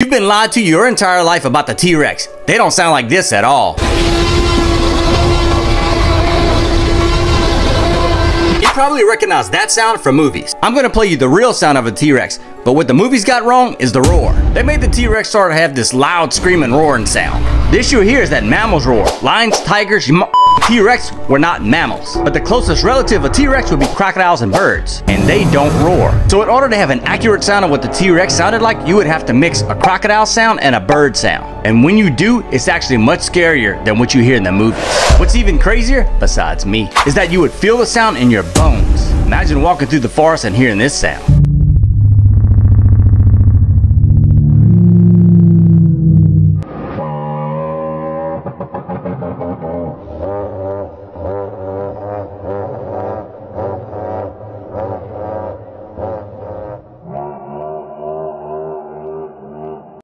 You've been lied to your entire life about the T-Rex. They don't sound like this at all. You probably recognize that sound from movies. I'm gonna play you the real sound of a T-Rex, but what the movies got wrong is the roar. They made the T-Rex start to have this loud screaming roaring sound. The issue here is that mammals roar. Lions, tigers, T-Rex were not mammals, but the closest relative of T-Rex would be crocodiles and birds, and they don't roar. So in order to have an accurate sound of what the T-Rex sounded like, you would have to mix a crocodile sound and a bird sound. And when you do, it's actually much scarier than what you hear in the movies. What's even crazier, besides me, is that you would feel the sound in your bones. Imagine walking through the forest and hearing this sound.